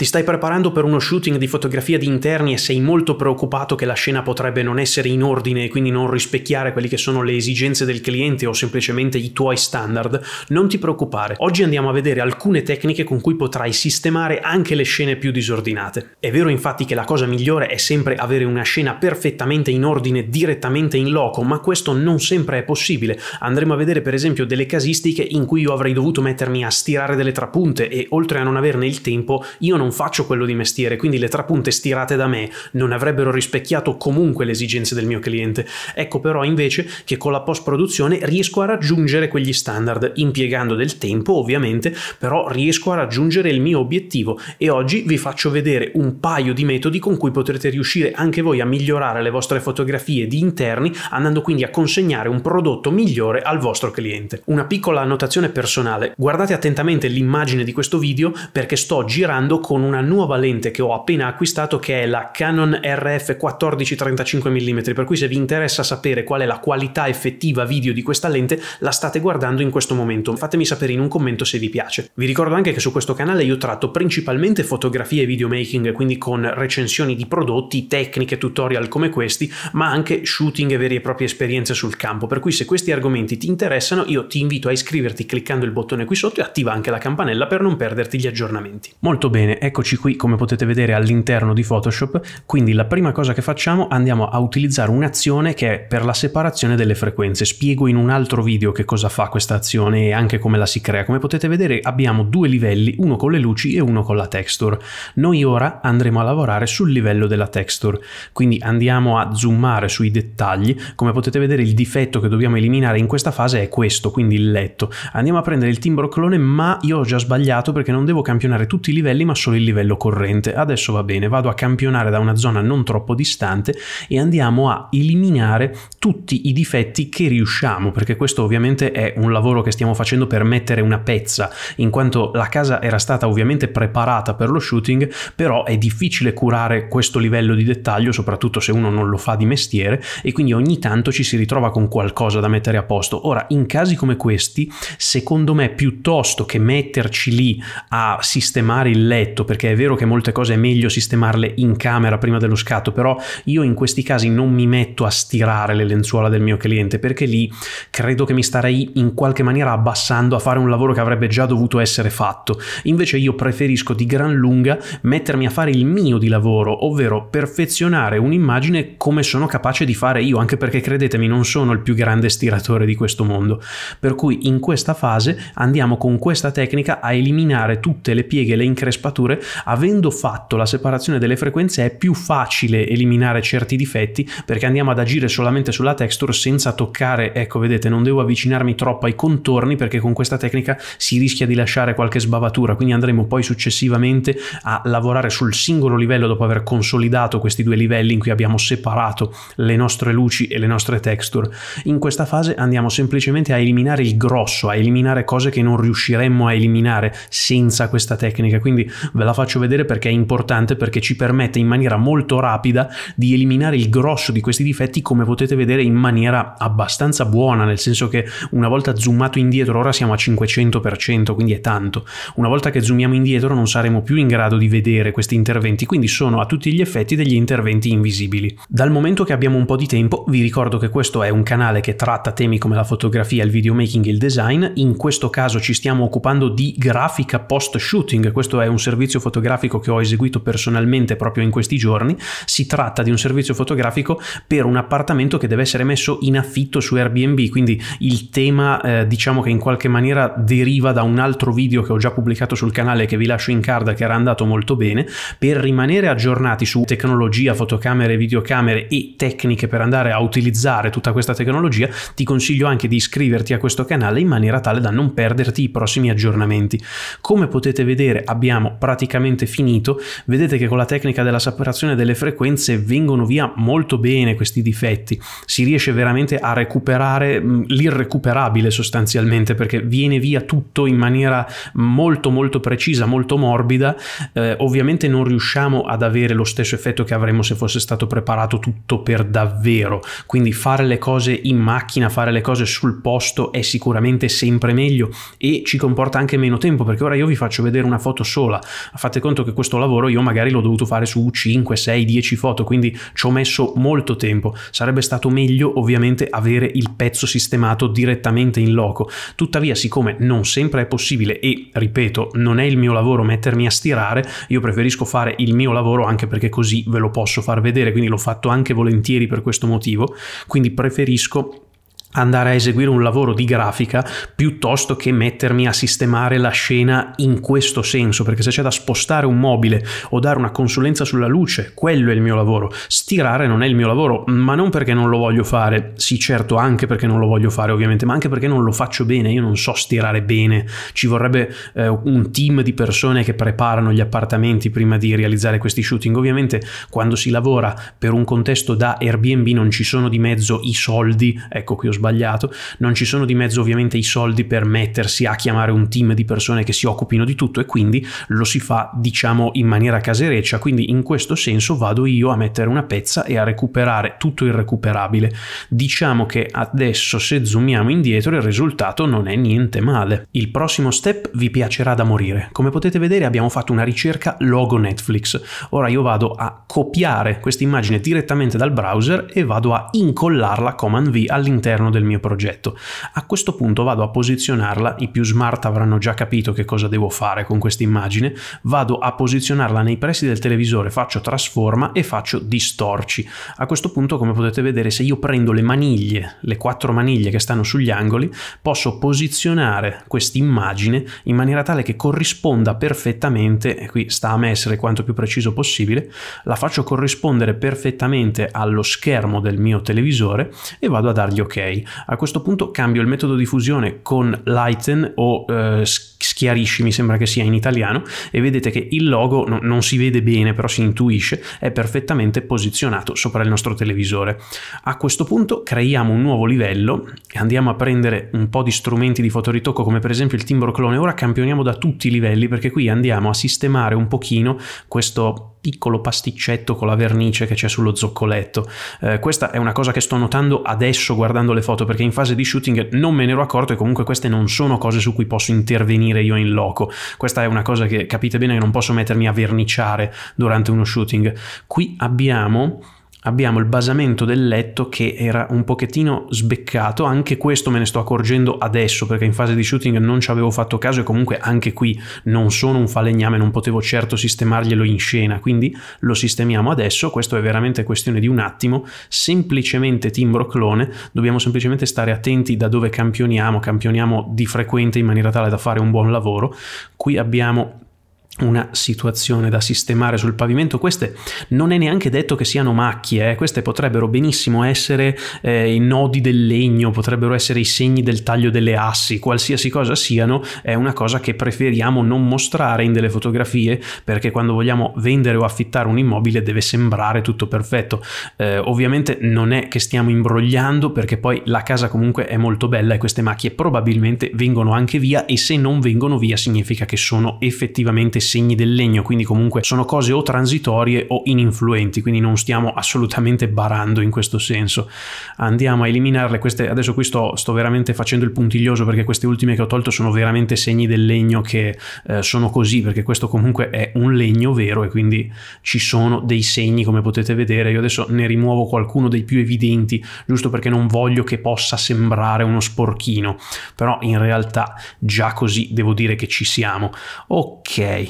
Ti stai preparando per uno shooting di fotografia di interni e sei molto preoccupato che la scena potrebbe non essere in ordine e quindi non rispecchiare quelle che sono le esigenze del cliente o semplicemente i tuoi standard? Non ti preoccupare. Oggi andiamo a vedere alcune tecniche con cui potrai sistemare anche le scene più disordinate. È vero infatti che la cosa migliore è sempre avere una scena perfettamente in ordine direttamente in loco, ma questo non sempre è possibile. Andremo a vedere per esempio delle casistiche in cui io avrei dovuto mettermi a stirare delle trapunte e oltre a non averne il tempo, io non faccio quello di mestiere, quindi le trapunte stirate da me non avrebbero rispecchiato comunque le esigenze del mio cliente. Ecco però invece che con la post produzione riesco a raggiungere quegli standard, impiegando del tempo ovviamente, però riesco a raggiungere il mio obiettivo e oggi vi faccio vedere un paio di metodi con cui potrete riuscire anche voi a migliorare le vostre fotografie di interni, andando quindi a consegnare un prodotto migliore al vostro cliente. Una piccola annotazione personale, guardate attentamente l'immagine di questo video perché sto girando con una nuova lente che ho appena acquistato che è la Canon RF 14-35 mm, per cui se vi interessa sapere qual è la qualità effettiva video di questa lente la state guardando in questo momento. Fatemi sapere in un commento se vi piace. Vi ricordo anche che su questo canale io tratto principalmente fotografie e videomaking, quindi con recensioni di prodotti, tecniche, tutorial come questi, ma anche shooting e vere e proprie esperienze sul campo, per cui se questi argomenti ti interessano io ti invito a iscriverti cliccando il bottone qui sotto e attiva anche la campanella per non perderti gli aggiornamenti. Molto bene, eccoci qui come potete vedere all'interno di Photoshop, quindi la prima cosa che facciamo andiamo a utilizzare un'azione che è per la separazione delle frequenze. Spiego in un altro video che cosa fa questa azione e anche come la si crea. Come potete vedere abbiamo due livelli, uno con le luci e uno con la texture. Noi ora andremo a lavorare sul livello della texture, quindi andiamo a zoomare sui dettagli. Come potete vedere il difetto che dobbiamo eliminare in questa fase è questo, quindi il letto. Andiamo a prendere il timbro clone ma io ho già sbagliato perché non devo campionare tutti i livelli ma solo il livello corrente. Adesso va bene, vado a campionare da una zona non troppo distante e andiamo a eliminare tutti i difetti che riusciamo, perché questo ovviamente è un lavoro che stiamo facendo per mettere una pezza, in quanto la casa era stata ovviamente preparata per lo shooting, però è difficile curare questo livello di dettaglio, soprattutto se uno non lo fa di mestiere, e quindi ogni tanto ci si ritrova con qualcosa da mettere a posto. Ora, in casi come questi, secondo me, piuttosto che metterci lì a sistemare il letto, perché è vero che molte cose è meglio sistemarle in camera prima dello scatto, però io in questi casi non mi metto a stirare le lenzuola del mio cliente perché lì credo che mi starei in qualche maniera abbassando a fare un lavoro che avrebbe già dovuto essere fatto. Invece io preferisco di gran lunga mettermi a fare il mio di lavoro, ovvero perfezionare un'immagine come sono capace di fare io, anche perché credetemi non sono il più grande stiratore di questo mondo. Per cui in questa fase andiamo con questa tecnica a eliminare tutte le pieghe e le increspature avendo fatto la separazione delle frequenze è più facile eliminare certi difetti perché andiamo ad agire solamente sulla texture senza toccare, ecco vedete non devo avvicinarmi troppo ai contorni perché con questa tecnica si rischia di lasciare qualche sbavatura, quindi andremo poi successivamente a lavorare sul singolo livello dopo aver consolidato questi due livelli in cui abbiamo separato le nostre luci e le nostre texture. In questa fase andiamo semplicemente a eliminare il grosso, a eliminare cose che non riusciremmo a eliminare senza questa tecnica, quindi ve la faccio vedere perché è importante perché ci permette in maniera molto rapida di eliminare il grosso di questi difetti come potete vedere in maniera abbastanza buona nel senso che una volta zoomato indietro ora siamo a 500% quindi è tanto. Una volta che zoomiamo indietro non saremo più in grado di vedere questi interventi quindi sono a tutti gli effetti degli interventi invisibili. Dal momento che abbiamo un po' di tempo vi ricordo che questo è un canale che tratta temi come la fotografia il videomaking e il design. In questo caso ci stiamo occupando di grafica post shooting questo è un servizio fotografico che ho eseguito personalmente proprio in questi giorni si tratta di un servizio fotografico per un appartamento che deve essere messo in affitto su Airbnb, quindi il tema eh, diciamo che in qualche maniera deriva da un altro video che ho già pubblicato sul canale che vi lascio in card che era andato molto bene, per rimanere aggiornati su tecnologia, fotocamere, videocamere e tecniche per andare a utilizzare tutta questa tecnologia, ti consiglio anche di iscriverti a questo canale in maniera tale da non perderti i prossimi aggiornamenti. Come potete vedere abbiamo praticamente finito, vedete che con la tecnica della separazione delle frequenze vengono via molto bene questi difetti, si riesce veramente a recuperare mm, l'irrecuperabile sostanzialmente perché viene via tutto in maniera molto molto precisa, molto morbida, eh, ovviamente non riusciamo ad avere lo stesso effetto che avremmo se fosse stato preparato tutto per davvero, quindi fare le cose in macchina, fare le cose sul posto è sicuramente sempre meglio e ci comporta anche meno tempo perché ora io vi faccio vedere una foto sola, fate conto che questo lavoro io magari l'ho dovuto fare su 5, 6, 10 foto, quindi ci ho messo molto tempo. Sarebbe stato meglio ovviamente avere il pezzo sistemato direttamente in loco. Tuttavia, siccome non sempre è possibile e, ripeto, non è il mio lavoro mettermi a stirare, io preferisco fare il mio lavoro anche perché così ve lo posso far vedere, quindi l'ho fatto anche volentieri per questo motivo, quindi preferisco andare a eseguire un lavoro di grafica piuttosto che mettermi a sistemare la scena in questo senso, perché se c'è da spostare un mobile o dare una consulenza sulla luce, quello è il mio lavoro. Stirare non è il mio lavoro, ma non perché non lo voglio fare, sì certo anche perché non lo voglio fare ovviamente, ma anche perché non lo faccio bene, io non so stirare bene, ci vorrebbe eh, un team di persone che preparano gli appartamenti prima di realizzare questi shooting. Ovviamente quando si lavora per un contesto da Airbnb non ci sono di mezzo i soldi, ecco qui ho sbagliato, non ci sono di mezzo ovviamente i soldi per mettersi a chiamare un team di persone che si occupino di tutto e quindi lo si fa diciamo in maniera casereccia, quindi in questo senso vado io a mettere una pezza e a recuperare tutto il recuperabile. Diciamo che adesso se zoomiamo indietro il risultato non è niente male. Il prossimo step vi piacerà da morire. Come potete vedere abbiamo fatto una ricerca logo Netflix. Ora io vado a copiare questa immagine direttamente dal browser e vado a incollarla Command V all'interno del mio progetto. A questo punto vado a posizionarla, i più smart avranno già capito che cosa devo fare con questa immagine, vado a posizionarla nei pressi del televisore, faccio trasforma e faccio distorci. A questo punto come potete vedere se io prendo le maniglie, le quattro maniglie che stanno sugli angoli, posso posizionare questa immagine in maniera tale che corrisponda perfettamente, e qui sta a me essere quanto più preciso possibile, la faccio corrispondere perfettamente allo schermo del mio televisore e vado a dargli ok. A questo punto cambio il metodo di fusione con Lighten o eh, Schiarisci, mi sembra che sia in italiano, e vedete che il logo no, non si vede bene, però si intuisce, è perfettamente posizionato sopra il nostro televisore. A questo punto creiamo un nuovo livello e andiamo a prendere un po' di strumenti di fotoritocco come per esempio il timbro clone. Ora campioniamo da tutti i livelli perché qui andiamo a sistemare un pochino questo piccolo pasticcetto con la vernice che c'è sullo zoccoletto. Eh, questa è una cosa che sto notando adesso guardando le foto perché in fase di shooting non me ne ero accorto e comunque queste non sono cose su cui posso intervenire io in loco. Questa è una cosa che capite bene che non posso mettermi a verniciare durante uno shooting. Qui abbiamo abbiamo il basamento del letto che era un pochettino sbeccato, anche questo me ne sto accorgendo adesso perché in fase di shooting non ci avevo fatto caso e comunque anche qui non sono un falegname, non potevo certo sistemarglielo in scena, quindi lo sistemiamo adesso, questo è veramente questione di un attimo, semplicemente timbro clone, dobbiamo semplicemente stare attenti da dove campioniamo, campioniamo di frequente in maniera tale da fare un buon lavoro, qui abbiamo una situazione da sistemare sul pavimento. Queste non è neanche detto che siano macchie, eh. queste potrebbero benissimo essere eh, i nodi del legno, potrebbero essere i segni del taglio delle assi, qualsiasi cosa siano, è una cosa che preferiamo non mostrare in delle fotografie perché quando vogliamo vendere o affittare un immobile deve sembrare tutto perfetto. Eh, ovviamente non è che stiamo imbrogliando perché poi la casa comunque è molto bella e queste macchie probabilmente vengono anche via e se non vengono via significa che sono effettivamente segni del legno, quindi comunque sono cose o transitorie o ininfluenti, quindi non stiamo assolutamente barando in questo senso. Andiamo a eliminarle, queste, adesso qui sto, sto veramente facendo il puntiglioso perché queste ultime che ho tolto sono veramente segni del legno che eh, sono così, perché questo comunque è un legno vero e quindi ci sono dei segni come potete vedere. Io adesso ne rimuovo qualcuno dei più evidenti, giusto perché non voglio che possa sembrare uno sporchino, però in realtà già così devo dire che ci siamo. Ok,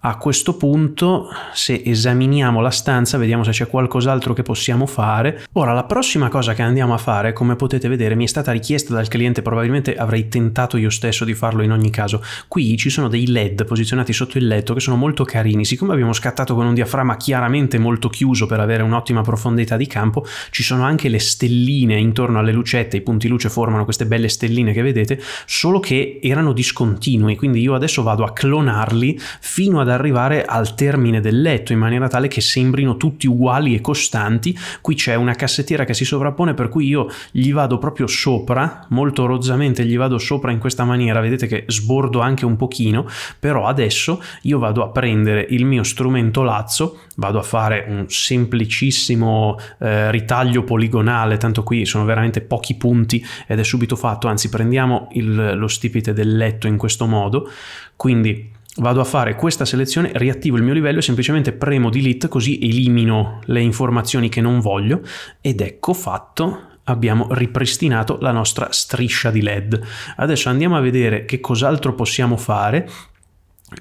a questo punto, se esaminiamo la stanza, vediamo se c'è qualcos'altro che possiamo fare. Ora, la prossima cosa che andiamo a fare, come potete vedere, mi è stata richiesta dal cliente, probabilmente avrei tentato io stesso di farlo in ogni caso. Qui ci sono dei LED posizionati sotto il letto che sono molto carini. Siccome abbiamo scattato con un diaframma chiaramente molto chiuso per avere un'ottima profondità di campo, ci sono anche le stelline intorno alle lucette, i punti luce formano queste belle stelline che vedete, solo che erano discontinui, quindi io adesso vado a clonarli fino ad arrivare al termine del letto in maniera tale che sembrino tutti uguali e costanti. Qui c'è una cassettiera che si sovrappone per cui io gli vado proprio sopra, molto rozzamente gli vado sopra in questa maniera, vedete che sbordo anche un pochino, però adesso io vado a prendere il mio strumento lazzo, vado a fare un semplicissimo eh, ritaglio poligonale, tanto qui sono veramente pochi punti ed è subito fatto, anzi prendiamo il, lo stipite del letto in questo modo, quindi vado a fare questa selezione, riattivo il mio livello e semplicemente premo delete così elimino le informazioni che non voglio ed ecco fatto abbiamo ripristinato la nostra striscia di led. Adesso andiamo a vedere che cos'altro possiamo fare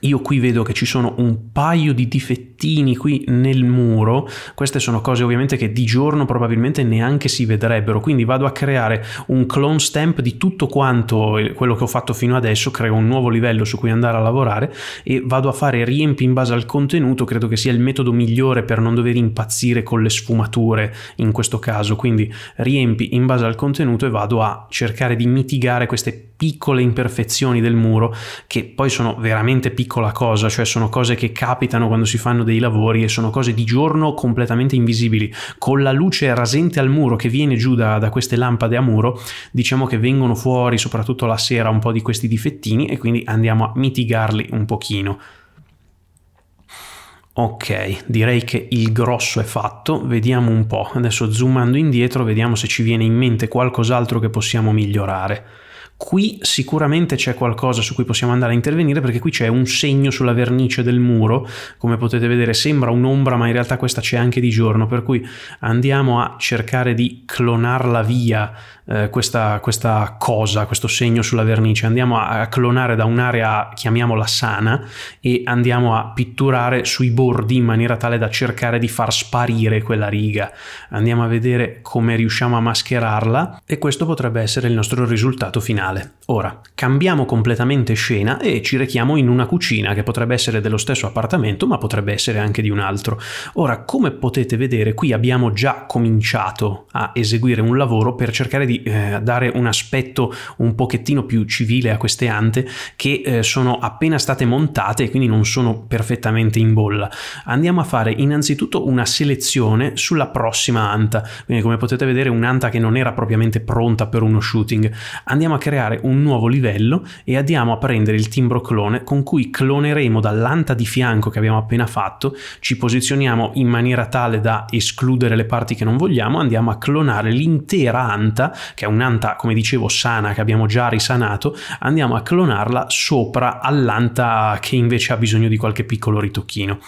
io qui vedo che ci sono un paio di difettini qui nel muro, queste sono cose ovviamente che di giorno probabilmente neanche si vedrebbero, quindi vado a creare un clone stamp di tutto quanto quello che ho fatto fino adesso, creo un nuovo livello su cui andare a lavorare e vado a fare riempi in base al contenuto, credo che sia il metodo migliore per non dover impazzire con le sfumature in questo caso, quindi riempi in base al contenuto e vado a cercare di mitigare queste piccole imperfezioni del muro che poi sono veramente piccola cosa, cioè sono cose che capitano quando si fanno dei lavori e sono cose di giorno completamente invisibili. Con la luce rasente al muro che viene giù da, da queste lampade a muro, diciamo che vengono fuori soprattutto la sera un po' di questi difettini e quindi andiamo a mitigarli un pochino. Ok, direi che il grosso è fatto, vediamo un po'. Adesso zoomando indietro vediamo se ci viene in mente qualcos'altro che possiamo migliorare. Qui sicuramente c'è qualcosa su cui possiamo andare a intervenire perché qui c'è un segno sulla vernice del muro, come potete vedere sembra un'ombra ma in realtà questa c'è anche di giorno, per cui andiamo a cercare di clonarla via eh, questa, questa, cosa, questo segno sulla vernice, andiamo a, a clonare da un'area, chiamiamola sana, e andiamo a pitturare sui bordi in maniera tale da cercare di far sparire quella riga. Andiamo a vedere come riusciamo a mascherarla e questo potrebbe essere il nostro risultato finale. Ora, cambiamo completamente scena e ci rechiamo in una cucina che potrebbe essere dello stesso appartamento ma potrebbe essere anche di un altro. Ora, come potete vedere, qui abbiamo già cominciato a eseguire un lavoro per cercare di eh, dare un aspetto un pochettino più civile a queste ante che eh, sono appena state montate e quindi non sono perfettamente in bolla. Andiamo a fare innanzitutto una selezione sulla prossima anta, quindi come potete vedere un'anta che non era propriamente pronta per uno shooting. Andiamo a creare un nuovo livello e andiamo a prendere il timbro clone con cui cloneremo dall'anta di fianco che abbiamo appena fatto, ci posizioniamo in maniera tale da escludere le parti che non vogliamo, andiamo a clonare l'intera anta che è un'anta, come dicevo, sana, che abbiamo già risanato, andiamo a clonarla sopra all'anta che invece ha bisogno di qualche piccolo ritocchino.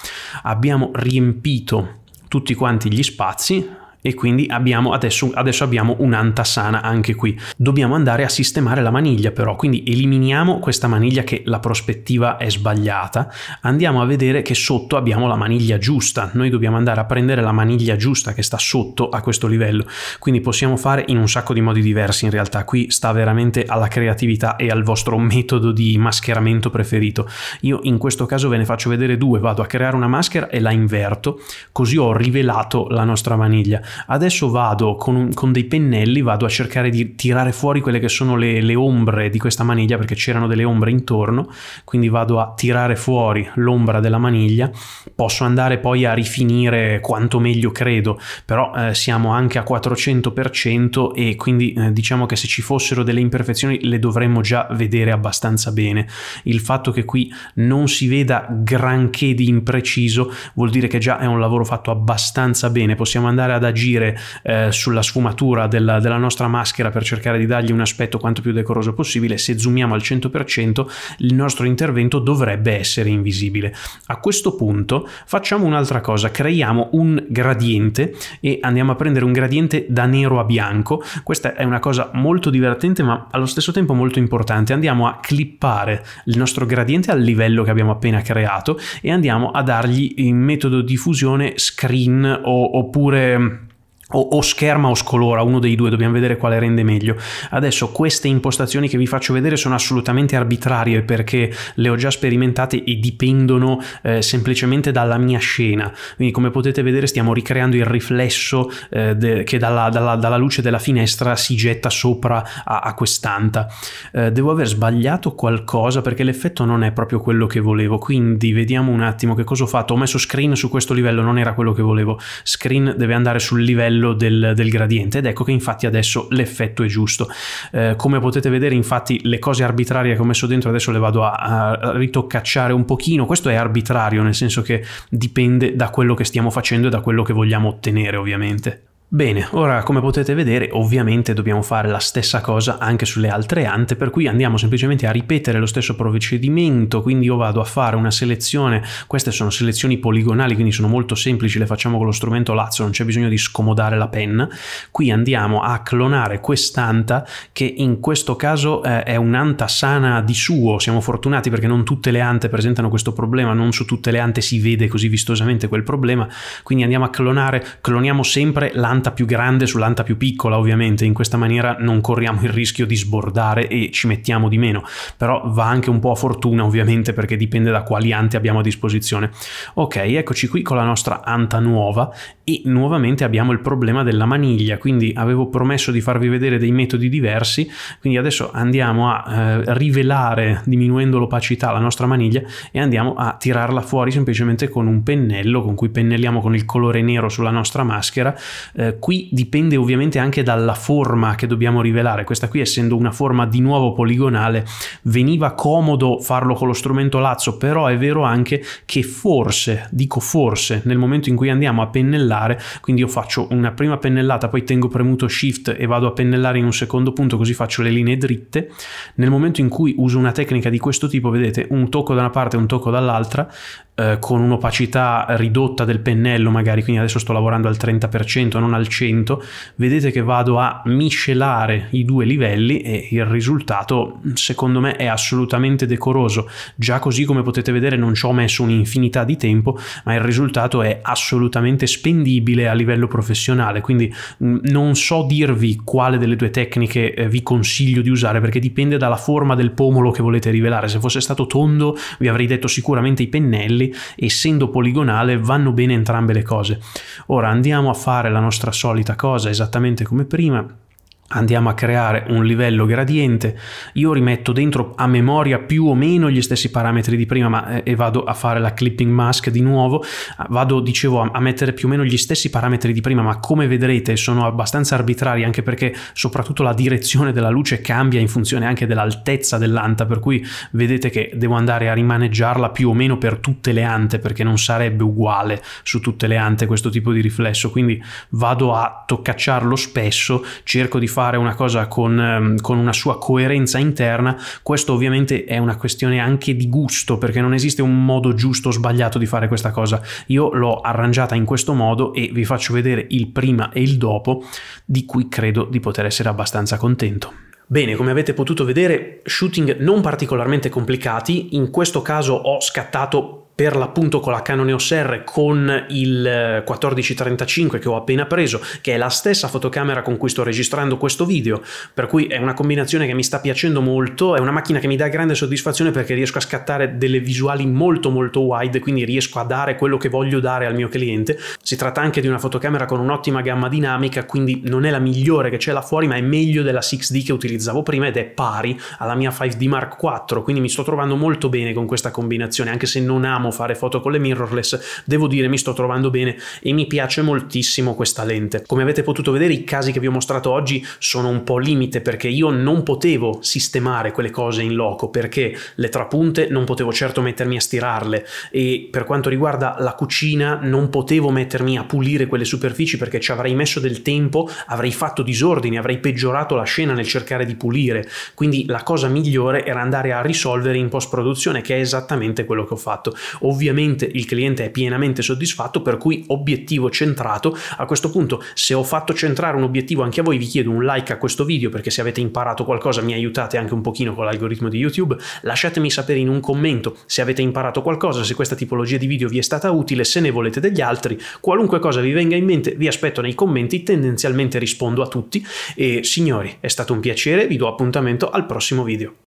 Abbiamo riempito tutti quanti gli spazi, e quindi abbiamo adesso, adesso abbiamo un'anta sana anche qui. Dobbiamo andare a sistemare la maniglia però, quindi eliminiamo questa maniglia che la prospettiva è sbagliata, andiamo a vedere che sotto abbiamo la maniglia giusta, noi dobbiamo andare a prendere la maniglia giusta che sta sotto a questo livello, quindi possiamo fare in un sacco di modi diversi in realtà, qui sta veramente alla creatività e al vostro metodo di mascheramento preferito. Io in questo caso ve ne faccio vedere due, vado a creare una maschera e la inverto, così ho rivelato la nostra maniglia. Adesso vado con, un, con, dei pennelli, vado a cercare di tirare fuori quelle che sono le, le ombre di questa maniglia perché c'erano delle ombre intorno, quindi vado a tirare fuori l'ombra della maniglia. Posso andare poi a rifinire quanto meglio credo, però eh, siamo anche a 400% e quindi eh, diciamo che se ci fossero delle imperfezioni le dovremmo già vedere abbastanza bene. Il fatto che qui non si veda granché di impreciso vuol dire che già è un lavoro fatto abbastanza bene, possiamo andare ad agire agire eh, sulla sfumatura della, della, nostra maschera per cercare di dargli un aspetto quanto più decoroso possibile, se zoomiamo al 100% il nostro intervento dovrebbe essere invisibile. A questo punto facciamo un'altra cosa, creiamo un gradiente e andiamo a prendere un gradiente da nero a bianco. Questa è una cosa molto divertente ma allo stesso tempo molto importante. Andiamo a clippare il nostro gradiente al livello che abbiamo appena creato e andiamo a dargli in metodo di fusione screen o, oppure o, o, scherma o scolora, uno dei due, dobbiamo vedere quale rende meglio. Adesso queste impostazioni che vi faccio vedere sono assolutamente arbitrarie perché le ho già sperimentate e dipendono eh, semplicemente dalla mia scena. Quindi come potete vedere stiamo ricreando il riflesso eh, de, che dalla, dalla, dalla, luce della finestra si getta sopra a, a quest'anta. Eh, devo aver sbagliato qualcosa perché l'effetto non è proprio quello che volevo, quindi vediamo un attimo che cosa ho fatto. Ho messo screen su questo livello, non era quello che volevo. Screen deve andare sul livello livello del, del, gradiente ed ecco che infatti adesso l'effetto è giusto. Eh, come potete vedere infatti le cose arbitrarie che ho messo dentro adesso le vado a, a ritoccacciare un pochino, questo è arbitrario nel senso che dipende da quello che stiamo facendo e da quello che vogliamo ottenere ovviamente. Bene, ora come potete vedere ovviamente dobbiamo fare la stessa cosa anche sulle altre ante per cui andiamo semplicemente a ripetere lo stesso procedimento. Quindi io vado a fare una selezione, queste sono selezioni poligonali quindi sono molto semplici, le facciamo con lo strumento lazzo, non c'è bisogno di scomodare la penna, qui andiamo a clonare quest'anta che in questo caso eh, è un'anta sana di suo, siamo fortunati perché non tutte le ante presentano questo problema, non su tutte le ante si vede così vistosamente quel problema, quindi andiamo a clonare, cloniamo sempre l'anta l'anta più grande sull'anta più piccola ovviamente, in questa maniera non corriamo il rischio di sbordare e ci mettiamo di meno, però va anche un po' a fortuna ovviamente perché dipende da quali ante abbiamo a disposizione. Ok, eccoci qui con la nostra anta nuova e nuovamente abbiamo il problema della maniglia, quindi avevo promesso di farvi vedere dei metodi diversi, quindi adesso andiamo a eh, rivelare diminuendo l'opacità la nostra maniglia e andiamo a tirarla fuori semplicemente con un pennello con cui pennelliamo con il colore nero sulla nostra maschera eh, eh, qui dipende ovviamente anche dalla forma che dobbiamo rivelare. Questa qui essendo una forma di nuovo poligonale veniva comodo farlo con lo strumento lazzo, però è vero anche che forse, dico forse, nel momento in cui andiamo a pennellare, quindi io faccio una prima pennellata, poi tengo premuto shift e vado a pennellare in un secondo punto così faccio le linee dritte, nel momento in cui uso una tecnica di questo tipo, vedete, un tocco da una parte e un tocco dall'altra, eh, con un'opacità ridotta del pennello magari, quindi adesso sto lavorando al 30%, non al 100%, vedete che vado a miscelare i due livelli e il risultato secondo me è assolutamente decoroso. Già così come potete vedere non ci ho messo un'infinità di tempo, ma il risultato è assolutamente spendibile a livello professionale, quindi mh, non so dirvi quale delle due tecniche eh, vi consiglio di usare perché dipende dalla forma del pomolo che volete rivelare. Se fosse stato tondo vi avrei detto sicuramente i pennelli, essendo poligonale vanno bene entrambe le cose. Ora andiamo a fare la nostra solita cosa esattamente come prima andiamo a creare un livello gradiente, io rimetto dentro a memoria più o meno gli stessi parametri di prima ma, eh, e vado a fare la clipping mask di nuovo, vado dicevo a, a, mettere più o meno gli stessi parametri di prima ma come vedrete sono abbastanza arbitrari anche perché soprattutto la direzione della luce cambia in funzione anche dell'altezza dell'anta per cui vedete che devo andare a rimaneggiarla più o meno per tutte le ante perché non sarebbe uguale su tutte le ante questo tipo di riflesso. Quindi vado a toccacciarlo spesso, cerco di fare fare una cosa con, ehm, con una sua coerenza interna, questo ovviamente è una questione anche di gusto, perché non esiste un modo giusto o sbagliato di fare questa cosa. Io l'ho arrangiata in questo modo e vi faccio vedere il prima e il dopo, di cui credo di poter essere abbastanza contento. Bene, come avete potuto vedere, shooting non particolarmente complicati, in questo caso ho scattato per l'appunto con la Canon EOS R con il 1435 che ho appena preso, che è la stessa fotocamera con cui sto registrando questo video, per cui è una combinazione che mi sta piacendo molto, è una macchina che mi dà grande soddisfazione perché riesco a scattare delle visuali molto molto wide, quindi riesco a dare quello che voglio dare al mio cliente. Si tratta anche di una fotocamera con un'ottima gamma dinamica, quindi non è la migliore che c'è là fuori, ma è meglio della 6D che utilizzavo prima ed è pari alla mia 5D Mark IV, quindi mi sto trovando molto bene con questa combinazione, anche se non amo fare foto con le mirrorless, devo dire mi sto trovando bene e mi piace moltissimo questa lente. Come avete potuto vedere i casi che vi ho mostrato oggi sono un po' limite perché io non potevo sistemare quelle cose in loco perché le trapunte non potevo certo mettermi a stirarle e per quanto riguarda la cucina non potevo mettermi a pulire quelle superfici perché ci avrei messo del tempo, avrei fatto disordini, avrei peggiorato la scena nel cercare di pulire. Quindi la cosa migliore era andare a risolvere in post produzione che è esattamente quello che ho fatto ovviamente il cliente è pienamente soddisfatto, per cui obiettivo centrato. A questo punto, se ho fatto centrare un obiettivo anche a voi, vi chiedo un like a questo video perché se avete imparato qualcosa mi aiutate anche un pochino con l'algoritmo di YouTube. Lasciatemi sapere in un commento se avete imparato qualcosa, se questa tipologia di video vi è stata utile, se ne volete degli altri, qualunque cosa vi venga in mente vi aspetto nei commenti, tendenzialmente rispondo a tutti e signori è stato un piacere, vi do appuntamento al prossimo video.